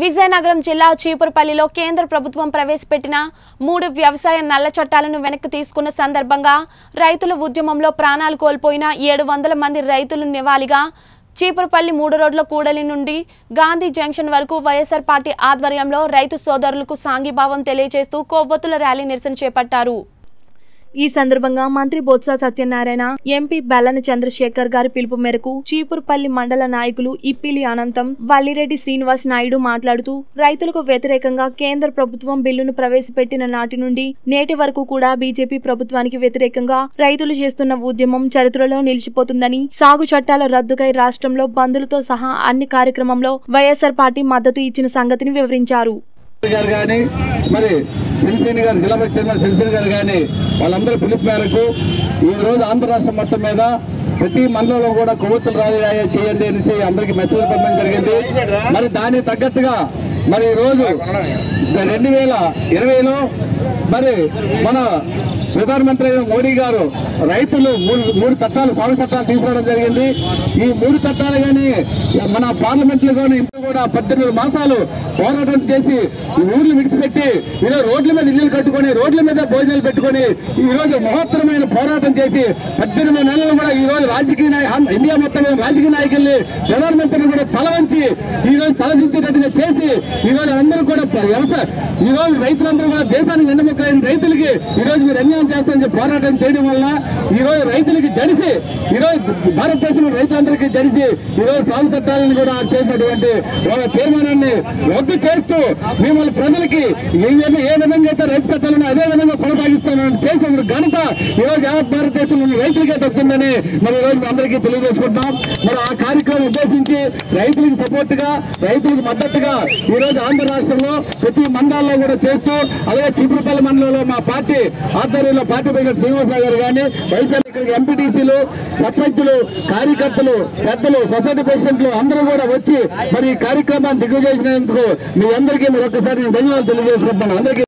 విజయనగరం జిల్లా చీపురుపల్లిలో కేంద్ర ప్రభుత్వం ప్రవేశపెట్టిన మూడు వ్యవసాయ నల్ల చట్టాలను వెనక్కి తీసుకున్న సందర్భంగా రైతుల ఉద్యమంలో ప్రాణాలు కోల్పోయిన ఏడు వందల మంది రైతులు నివాళిగా చీపురుపల్లి మూడు రోడ్ల కూడలి నుండి గాంధీ జంక్షన్ వరకు వైఎస్ఆర్ పార్టీ ఆధ్వర్యంలో రైతు సోదరులకు సాంఘీభావం తెలియజేస్తూ కొవ్వొత్తుల ర్యాలీ నిరసన చేపట్టారు. ఈ సందర్భంగా మంత్రి బొత్స సత్యనారాయణ ఎంపీ బెల్లన చంద్రశేఖర్ గారి పిలుపు మేరకు చీపురుపల్లి మండల నాయకులు ఇప్పిలి అనంతం వల్లిరెడ్డి శ్రీనివాస్ నాయుడు మాట్లాడుతూ రైతులకు వ్యతిరేకంగా కేంద్ర ప్రభుత్వం బిల్లును ప్రవేశపెట్టిన నాటి నుండి నేటి వరకు కూడా బీజేపీ ప్రభుత్వానికి వ్యతిరేకంగా రైతులు చేస్తున్న ఉద్యమం చరిత్రలో నిలిచిపోతుందని సాగు చట్టాల రద్దుకై రాష్ట్రంలో బంధులతో సహా అన్ని కార్యక్రమంలో వైఎస్ఆర్ పార్టీ మద్దతు ఇచ్చిన సంగతిని వివరించారు. గారు కానీ మరి సిరిసేని గారు జిల్లా పరిషత్ చైర్మన్ సిరిసేని గారు కానీ వాళ్ళందరూ పిలుపు మేరకు ఈ రోజు ఆంధ్ర రాష్ట్రం మొత్తం మీద ప్రతి మండలంలో కూడా కొవ్వొత్తులు రాజీ చేయండి అనేసి అందరికి మెసేజ్ పంపడం జరిగింది. మరి దానికి తగ్గట్టుగా మరి ఈ రోజు రెండు వేల ఇరవైలో మరి మన ప్రధానమంత్రి మోడీ గారు రైతులు మూడు మూడు చట్టాలు సాగు చట్టాలు తీసుకురావడం జరిగింది. ఈ మూడు చట్టాలు కానీ మన పార్లమెంట్లో కానీ ఇంట్లో కూడా పద్దెనిమిది మాసాలు పోరాటం చేసి ఊర్లు విడిచిపెట్టి ఈరోజు రోడ్ల మీద ఇల్లు కట్టుకొని రోడ్ల మీద భోజనాలు పెట్టుకొని ఈ రోజు మహత్తరమైన పోరాటం చేసి పద్దెనిమిది నెలలు కూడా ఈ రోజు రాజకీయ నాయ- ఇండియా మొత్తం రాజకీయ నాయకుల్ని ప్రధానమంత్రిని కూడా తలవంచి ఈ రోజు తలదించేటట్టుగా చేసి ఈ రోజు అందరూ కూడా వ్యవసాయ ఈ రోజు రైతులందరూ కూడా దేశానికి వెన్నెముకైన రైతులకి ఈ రోజు మీరు అన్యాయం చేస్తారని చెప్పి పోరాటం చేయడం వల్ల ఈరోజు రైతులకి జడిసి ఈరోజు భారతదేశంలో రైతులందరికీ జడిసి ఈ రోజు సాగు చట్టాలను కూడా చేసినటువంటి వాళ్ళ తీర్మానాన్ని రద్దు చేస్తూ మిమ్మల్ని ప్రజలకి ఏ ఏ విధంగా అయితే రైతు చట్టాలను అదే విధంగా కొనసాగిస్తామని చేసిన ఘనత ఈరోజు యావత్ భారతదేశంలో రైతులకే దొరుకుతుందని మరి ఈరోజు అందరికీ తెలియజేసుకుంటున్నాం. మరి ఆ కార్యక్రమం ఉద్దేశించి రైతులకు సపోర్ట్గా రైతులకు మద్దతుగా ఈ రోజు ఆంధ్ర రాష్ట్రంలో ప్రతి మండలాల్లో కూడా చేస్తూ అలాగే చీపురుపల్లి మండలంలో మా పార్టీ ఆధ్వర్యంలో పార్టీ ప్రెసిడెంట్ శ్రీనివాసరావు గారు కానీ వైఎస్ఆర్ ఇక్కడికి ఎంపీటీసీలు సర్పంచులు కార్యకర్తలు పెద్దలు సొసైటీ ప్రెసిడెంట్లు అందరూ కూడా వచ్చి మరి ఈ కార్యక్రమాన్ని చేసినందుకు మీ అందరికీ మీరు ఒక్కసారి నేను ధన్యవాదాలు తెలియజేసుకుంటున్నాను. అందరికీ